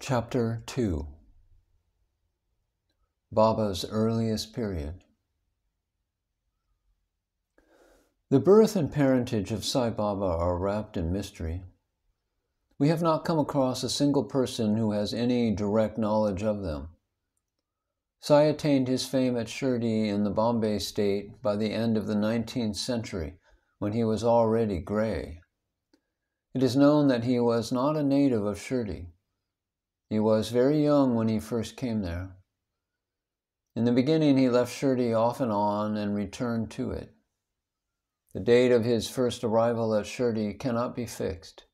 Chapter 2 Baba's Earliest Period The birth and parentage of Sai Baba are wrapped in mystery. We have not come across a single person who has any direct knowledge of them. Sai attained his fame at Shirdi in the Bombay state by the end of the 19th century, when he was already gray. It is known that he was not a native of Shirdi. He was very young when he first came there. In the beginning, he left Shirdi off and on and returned to it. The date of his first arrival at Shirdi cannot be fixed.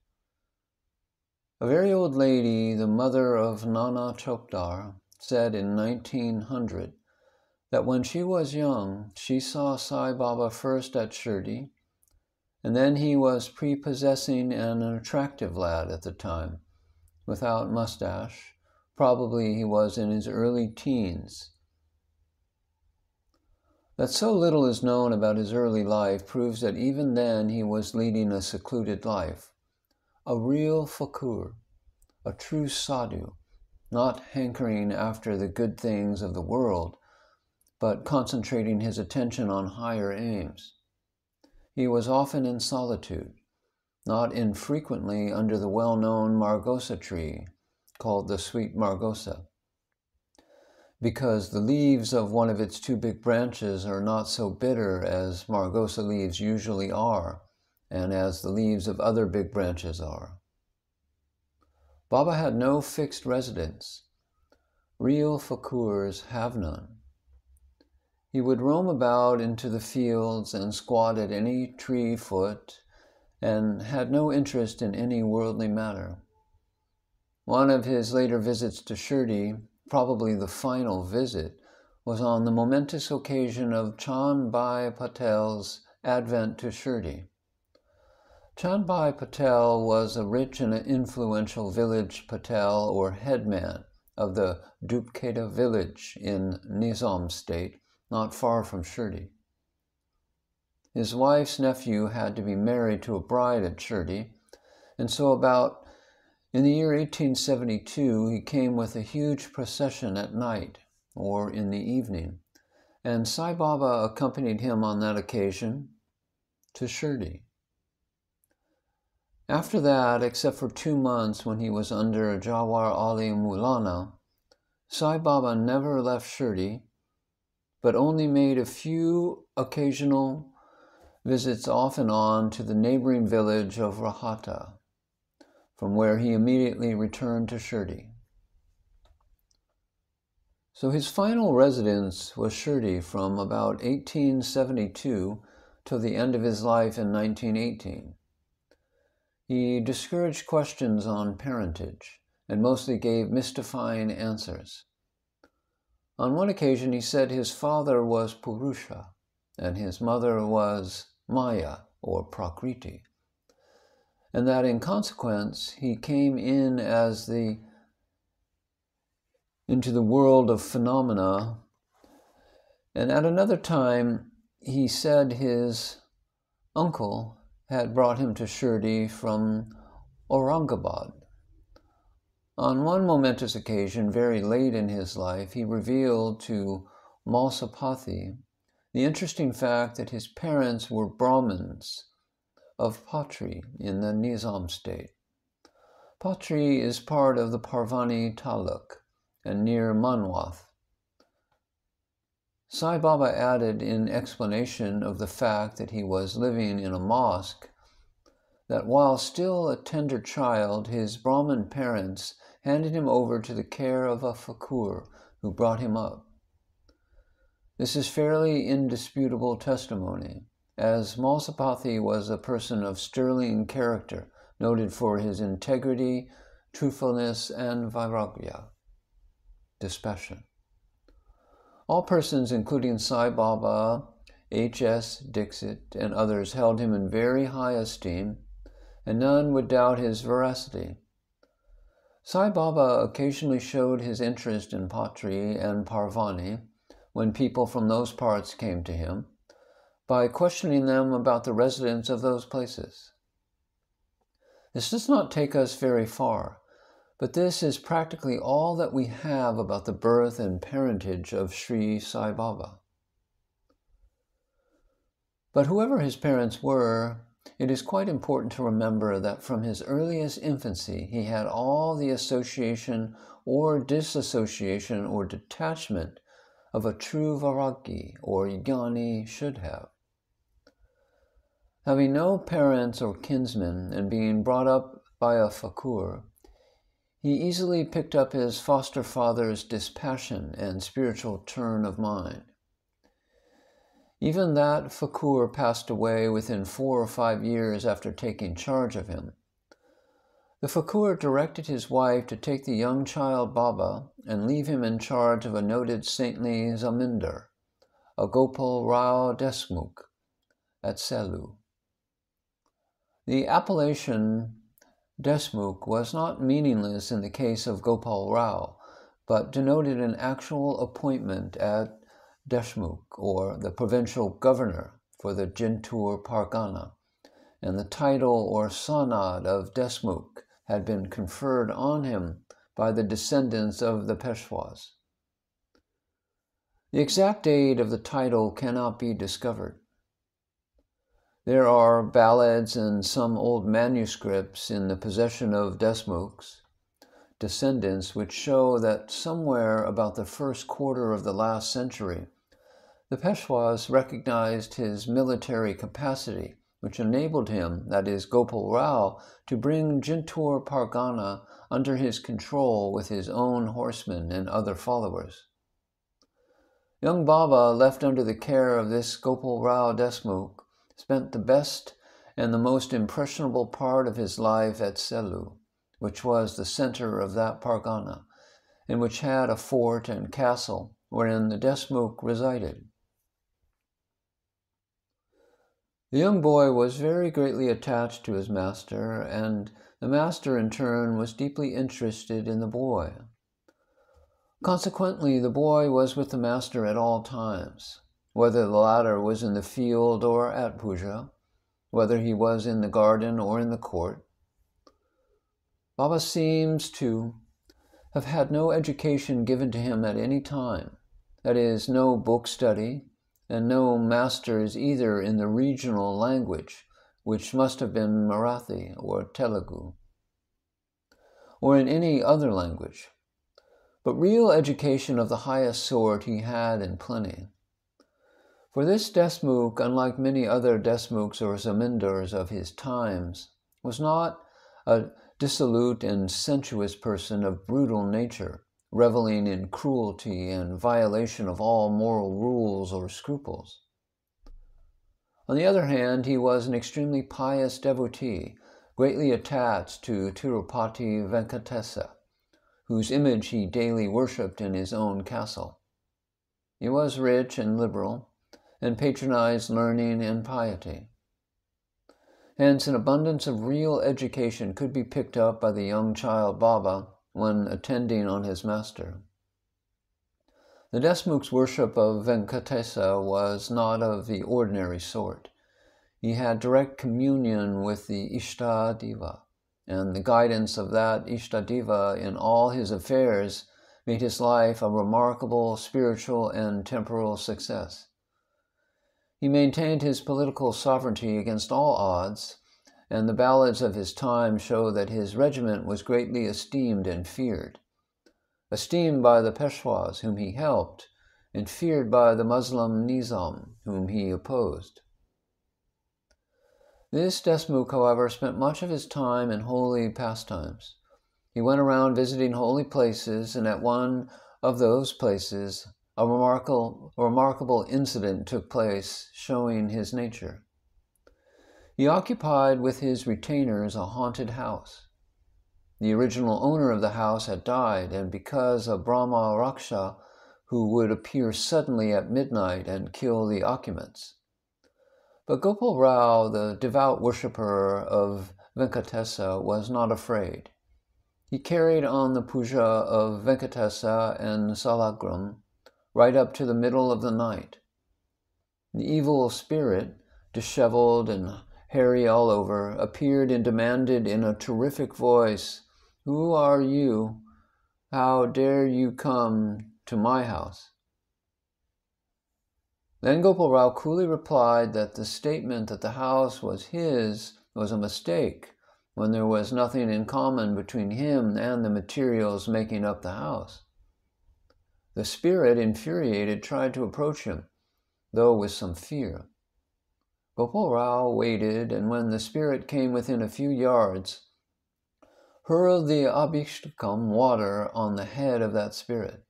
A very old lady, the mother of Nana Chopdar, said in 1900 that when she was young, she saw Sai Baba first at Shirdi, and then he was prepossessing and an attractive lad at the time without mustache. Probably he was in his early teens. That so little is known about his early life proves that even then he was leading a secluded life. A real fakir, a true sadhu, not hankering after the good things of the world, but concentrating his attention on higher aims. He was often in solitude, not infrequently under the well known margosa tree called the sweet margosa, because the leaves of one of its two big branches are not so bitter as margosa leaves usually are, and as the leaves of other big branches are. Baba had no fixed residence. Real fakirs have none. He would roam about into the fields and squat at any tree foot and had no interest in any worldly matter. One of his later visits to Shirdi, probably the final visit, was on the momentous occasion of Chand Bhai Patel's advent to Shirdi. Chand Bhai Patel was a rich and influential village Patel or headman of the Dupkeda village in Nizam state, not far from Shirdi. His wife's nephew had to be married to a bride at Shirdi, and so about in the year 1872 he came with a huge procession at night or in the evening, and Sai Baba accompanied him on that occasion to Shirdi. After that, except for two months when he was under Jawar Ali Mulana, Sai Baba never left Shirdi, but only made a few occasional visits off and on to the neighboring village of Rahata, from where he immediately returned to Shirdi. So his final residence was Shirdi from about 1872 till the end of his life in 1918. He discouraged questions on parentage and mostly gave mystifying answers. On one occasion, he said his father was Purusha and his mother was Maya or Prakriti, and that in consequence he came in as the into the world of phenomena. And at another time, he said his uncle had brought him to Shirdi from Aurangabad. On one momentous occasion, very late in his life, he revealed to Mhalsapathy the interesting fact that his parents were Brahmins of Patri in the Nizam state. Patri is part of the Parbhani Taluk and near Manwath. Sai Baba added in explanation of the fact that he was living in a mosque that while still a tender child, his Brahmin parents handed him over to the care of a fakir who brought him up. This is fairly indisputable testimony, as Mhalsapathy was a person of sterling character, noted for his integrity, truthfulness, and vairagya, dispassion. All persons, including Sai Baba, H.S. Dixit, and others, held him in very high esteem, and none would doubt his veracity. Sai Baba occasionally showed his interest in Patri and Parbhani, when people from those parts came to him by questioning them about the residents of those places. This does not take us very far, But this is practically all that we have about the birth and parentage of Sri Sai Baba. But whoever his parents were, it is quite important to remember that from his earliest infancy he had all the association or disassociation or detachment of a true Vairagi or Jnani should have. Having no parents or kinsmen and being brought up by a fakir, he easily picked up his foster father's dispassion and spiritual turn of mind. Even that fakir passed away within four or five years after taking charge of him. The fakir directed his wife to take the young child Baba and leave him in charge of a noted saintly zamindar, a Gopal Rao Deshmukh, at Selu. The appellation Deshmukh was not meaningless in the case of Gopal Rao, but denoted an actual appointment at Deshmukh, or the provincial governor for the Jintur Pargana, and the title or sanad of Deshmukh had been conferred on him by the descendants of the Peshwas. The exact date of the title cannot be discovered. There are ballads and some old manuscripts in the possession of Deshmukh's descendants which show that somewhere about the first quarter of the last century the Peshwas recognized his military capacity, which enabled him, that is, Gopal Rao, to bring Jintur Pargana under his control with his own horsemen and other followers. Young Baba, left under the care of this Gopal Rao Deshmukh, spent the best and the most impressionable part of his life at Selu, which was the center of that Pargana, and which had a fort and castle wherein the Deshmukh resided. The young boy was very greatly attached to his master, and the master in turn was deeply interested in the boy. Consequently, the boy was with the master at all times, whether the latter was in the field or at puja, whether he was in the garden or in the court. Baba seems to have had no education given to him at any time, that is, no book study, and no masters either in the regional language, which must have been Marathi or Telugu, or in any other language. But real education of the highest sort he had in plenty. For this Deshmukh, unlike many other Deshmukhs or Zamindars of his times, was not a dissolute and sensuous person of brutal nature, reveling in cruelty and violation of all moral rules or scruples. On the other hand, he was an extremely pious devotee, greatly attached to Tirupati Venkatesa, whose image he daily worshipped in his own castle. He was rich and liberal, and patronized learning and piety. Hence, an abundance of real education could be picked up by the young child Baba when attending on his master. The Deshmukh's worship of Venkatesa was not of the ordinary sort. He had direct communion with the Ishtadeva, and the guidance of that Ishtadeva in all his affairs made his life a remarkable spiritual and temporal success. He maintained his political sovereignty against all odds and the ballads of his time show that his regiment was greatly esteemed and feared. Esteemed by the Peshwas, whom he helped, and feared by the Muslim Nizam, whom he opposed. This Deshmukh, however, spent much of his time in holy pastimes. He went around visiting holy places, and at one of those places, a remarkable, remarkable incident took place showing his nature. He occupied with his retainers a haunted house. The original owner of the house had died, and because of Brahma Raksha, who would appear suddenly at midnight and kill the occupants. But Gopal Rao, the devout worshipper of Venkatesa, was not afraid. He carried on the puja of Venkatesa and Salagram right up to the middle of the night. The evil spirit, disheveled and hairy all over, appeared and demanded in a terrific voice, Who are you? How dare you come to my house? Then Gopal Rao coolly replied that the statement that the house was his was a mistake when there was nothing in common between him and the materials making up the house. The spirit, infuriated, tried to approach him, though with some fear. Gopal Rao waited, and when the spirit came within a few yards, hurled the abhishekam water on the head of that spirit.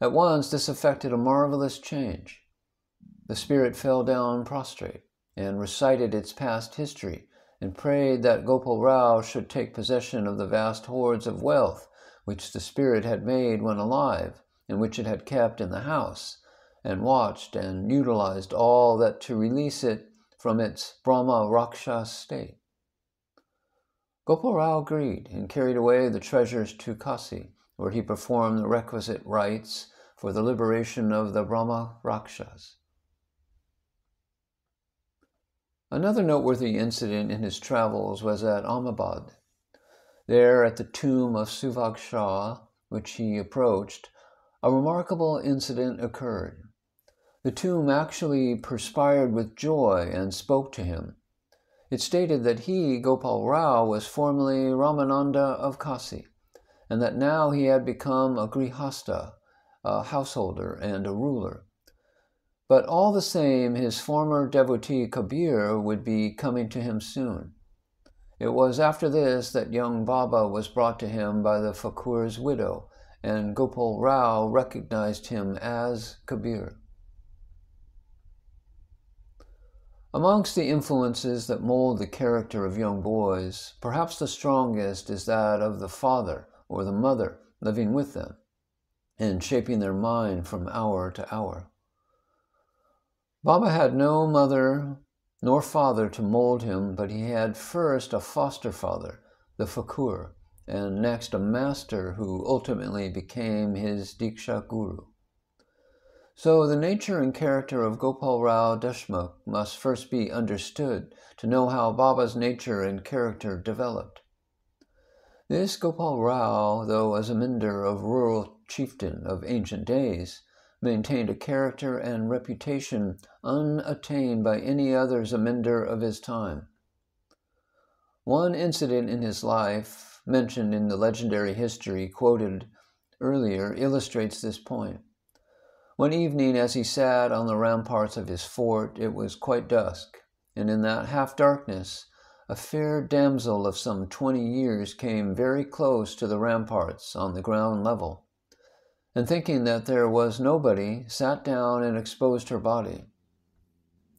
At once this effected a marvelous change. The spirit fell down prostrate and recited its past history and prayed that Gopal Rao should take possession of the vast hoards of wealth which the spirit had made when alive and which it had kept in the house and watched and utilized all that to release it from its Brahma Raksha state. Gopal Rao agreed and carried away the treasures to Kasi, where he performed the requisite rites for the liberation of the Brahma Rakshas. Another noteworthy incident in his travels was at Ahmedabad. There, at the tomb of Suvag Shah, which he approached, a remarkable incident occurred. The tomb actually perspired with joy and spoke to him. It stated that he, Gopal Rao, was formerly Ramananda of Kasi, and that now he had become a grihasta, a householder, and a ruler. But all the same, his former devotee Kabir would be coming to him soon. It was after this that young Baba was brought to him by the Fakir's widow, and Gopal Rao recognized him as Kabir. Amongst the influences that mold the character of young boys, perhaps the strongest is that of the father or the mother living with them and shaping their mind from hour to hour. Baba had no mother nor father to mold him, but he had first a foster father, the Fakir, and next a master who ultimately became his Diksha Guru. So the nature and character of Gopal Rao Deshmukh must first be understood to know how Baba's nature and character developed. This Gopal Rao, though as a zamindar of rural chieftain of ancient days, maintained a character and reputation unattained by any other zamindar of his time. One incident in his life, mentioned in the legendary history quoted earlier, illustrates this point. One evening, as he sat on the ramparts of his fort, it was quite dusk, and in that half darkness, a fair damsel of some twenty years came very close to the ramparts on the ground level, and thinking that there was nobody, sat down and exposed her body.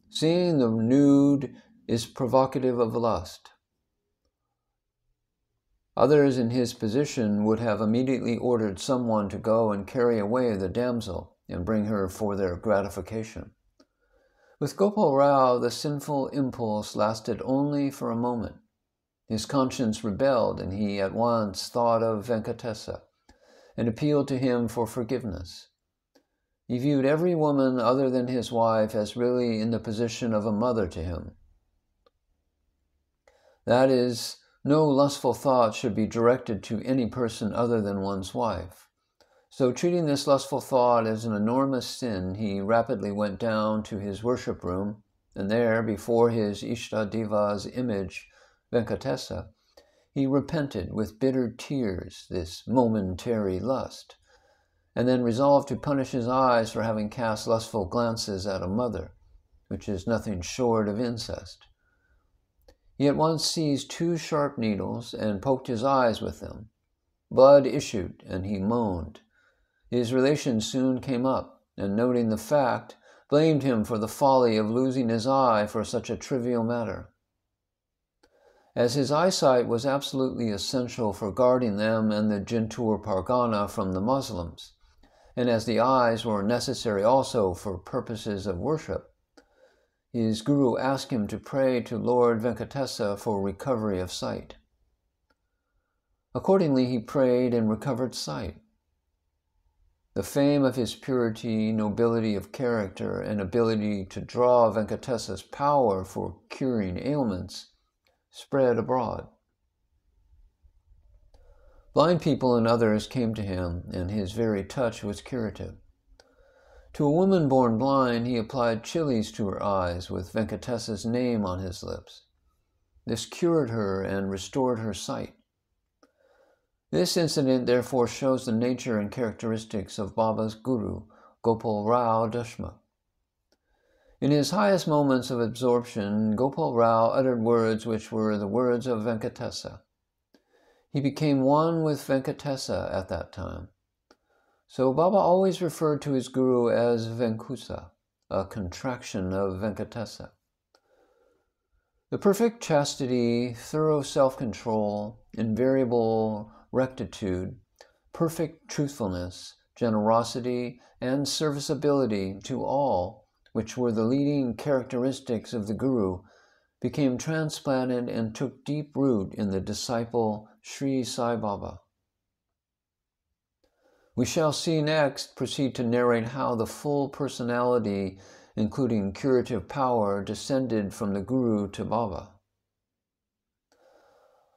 Seeing the nude is provocative of lust. Others in his position would have immediately ordered someone to go and carry away the damsel and bring her for their gratification. With Gopal Rao, the sinful impulse lasted only for a moment. His conscience rebelled, and he at once thought of Venkatesa and appealed to him for forgiveness. He viewed every woman other than his wife as really in the position of a mother to him. That is, no lustful thought should be directed to any person other than one's wife. So, treating this lustful thought as an enormous sin, he rapidly went down to his worship room, and there, before his Ishtadeva's image, Venkatesa, he repented with bitter tears this momentary lust, and then resolved to punish his eyes for having cast lustful glances at a mother, which is nothing short of incest. He at once seized two sharp needles and poked his eyes with them. Blood issued, and he moaned. His relations soon came up, and noting the fact, blamed him for the folly of losing his eye for such a trivial matter. As his eyesight was absolutely essential for guarding them and the Jintur Pargana from the Muslims, and as the eyes were necessary also for purposes of worship, his guru asked him to pray to Lord Venkatesa for recovery of sight. Accordingly, he prayed and recovered sight. The fame of his purity, nobility of character, and ability to draw Venkatesa's power for curing ailments spread abroad. Blind people and others came to him, and his very touch was curative. To a woman born blind, he applied chilies to her eyes with Venkatesa's name on his lips. This cured her and restored her sight. This incident therefore shows the nature and characteristics of Baba's guru, Gopal Rao Deshmukh. In his highest moments of absorption, Gopal Rao uttered words which were the words of Venkatesa. He became one with Venkatesa at that time. So Baba always referred to his guru as Venkusa, a contraction of Venkatesa. The perfect chastity, thorough self control, invariable rectitude, perfect truthfulness, generosity, and serviceability to all, which were the leading characteristics of the Guru, became transplanted and took deep root in the disciple Sri Sai Baba. We shall see next proceed to narrate how the full personality, including curative power, descended from the Guru to Baba.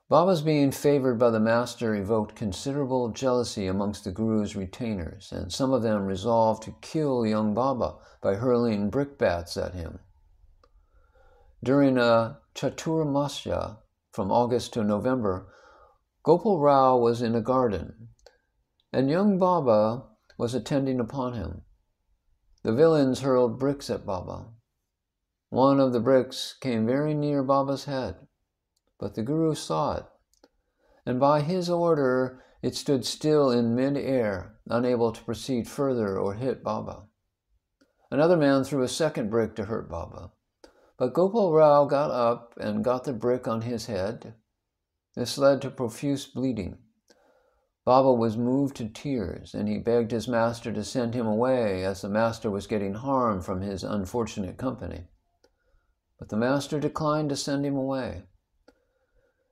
Baba's being favored by the master evoked considerable jealousy amongst the Guru's retainers, and some of them resolved to kill young Baba by hurling brickbats at him. During a Chaturmasya from August to November, Gopal Rao was in a garden and young Baba was attending upon him. The villains hurled bricks at Baba. One of the bricks came very near Baba's head, but the Guru saw it, and by his order it stood still in mid-air, unable to proceed further or hit Baba. Another man threw a second brick to hurt Baba, but Gopal Rao got up and got the brick on his head. This led to profuse bleeding. Baba was moved to tears, and he begged his master to send him away, as the master was getting harm from his unfortunate company. But the master declined to send him away.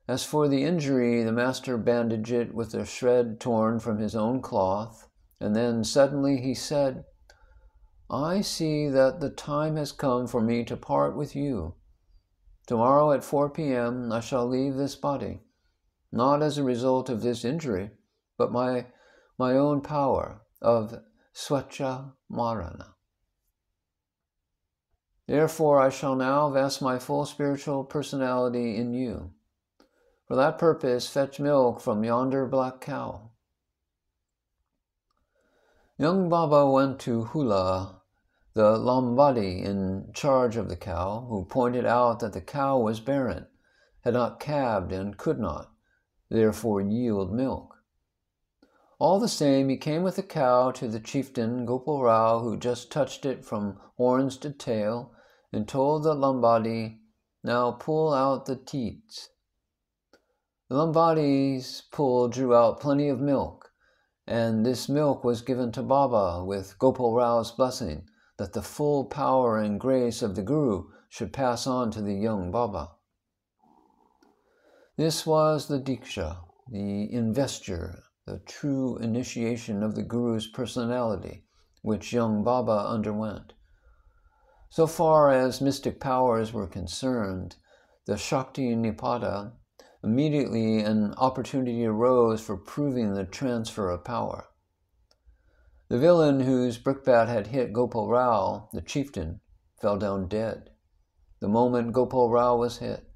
As for the injury, the master bandaged it with a shred torn from his own cloth, and then suddenly he said, I see that the time has come for me to part with you. Tomorrow at 4 p.m., I shall leave this body, not as a result of this injury but my, my own power of swacha marana. Therefore, I shall now vest my full spiritual personality in you. For that purpose, fetch milk from yonder black cow. Young Baba went to Hula, the Lambadi in charge of the cow, who pointed out that the cow was barren, had not calved, and could not, therefore, yield milk. All the same, he came with the cow to the chieftain Gopal Rao, who just touched it from horns to tail, and told the Lambadi, Now pull out the teats. Lambadi's pull drew out plenty of milk, and this milk was given to Baba with Gopal Rao's blessing that the full power and grace of the Guru should pass on to the young Baba. This was the Diksha, the investure the true initiation of the Guru's personality, which young Baba underwent. So far as mystic powers were concerned, the Shakti Nipata, immediately an opportunity arose for proving the transfer of power. The villain whose brickbat had hit Gopal Rao, the chieftain, fell down dead. The moment Gopal Rao was hit,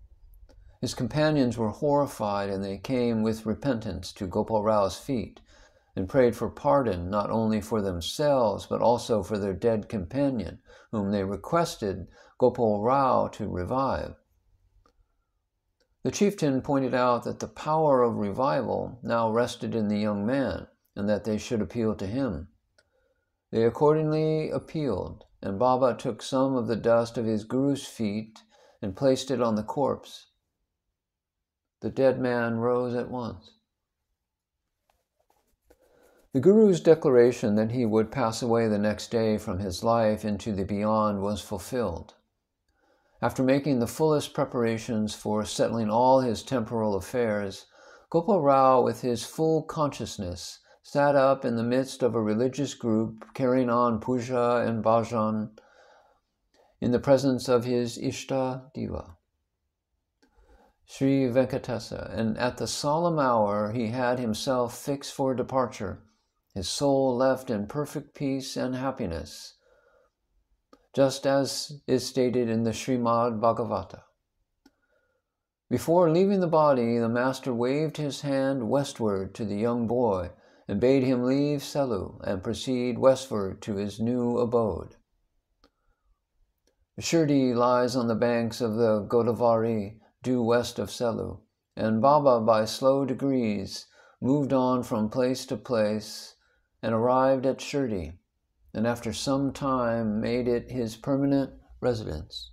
his companions were horrified and they came with repentance to Gopal Rao's feet and prayed for pardon not only for themselves but also for their dead companion, whom they requested Gopal Rao to revive. The chieftain pointed out that the power of revival now rested in the young man and that they should appeal to him. They accordingly appealed, and Baba took some of the dust of his guru's feet and placed it on the corpse. The dead man rose at once. The Guru's declaration that he would pass away the next day from his life into the beyond was fulfilled. After making the fullest preparations for settling all his temporal affairs, Gopal Rao, with his full consciousness, sat up in the midst of a religious group carrying on puja and bhajan in the presence of his Ishta Deva. Sri Venkatesa, and at the solemn hour he had himself fixed for departure, his soul left in perfect peace and happiness, just as is stated in the Srimad Bhagavata. Before leaving the body, the master waved his hand westward to the young boy and bade him leave Selu and proceed westward to his new abode. Shirdi lies on the banks of the Godavari, due west of Selu, and Baba, by slow degrees, moved on from place to place and arrived at Shirdi, and after some time made it his permanent residence.